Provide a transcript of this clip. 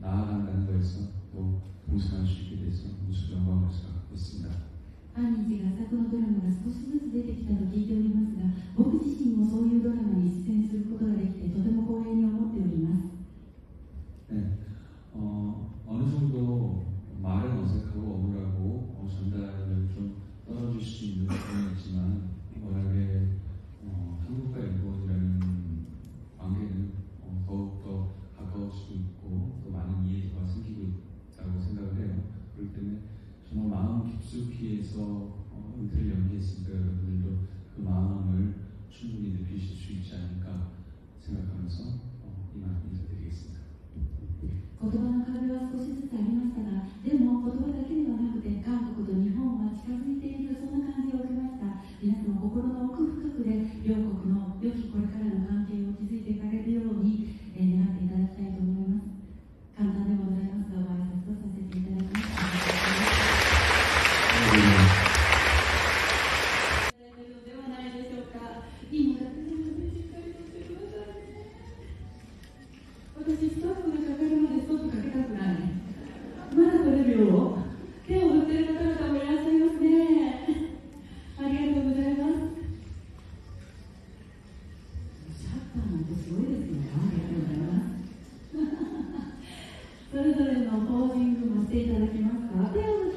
나아간다는 거에서 또 동참할 수 있게 돼서 무척 영광을 생각하고 있습니다. 毎日がこのドラマが少しずつ出てきたと聞いておりますが僕自身もそういうドラマに出演することができてとても光栄に思っております 네, 어, 정말 마음 깊숙이 해서 어, 은퇴를 연기했으니까 여러분들도 그 마음을 충분히 느끼실 수 있지 않을까 생각하면서 어, 이만 인사드리겠습니다. 言葉の壁は少しずつありましたがでも言葉だけではなくて韓国と日本は近づいているそんな感じを受けました皆様心の奥深くで両国の良きこれからの関係 私ストップがかかるまでストップかけたくない。まだ取れるよ。手を振ってる方々もいらっしゃいますね。ありがとうございます。シャッターなんてすごいですね。ありがとうございます。それぞれのポージングもしていただけますか？手を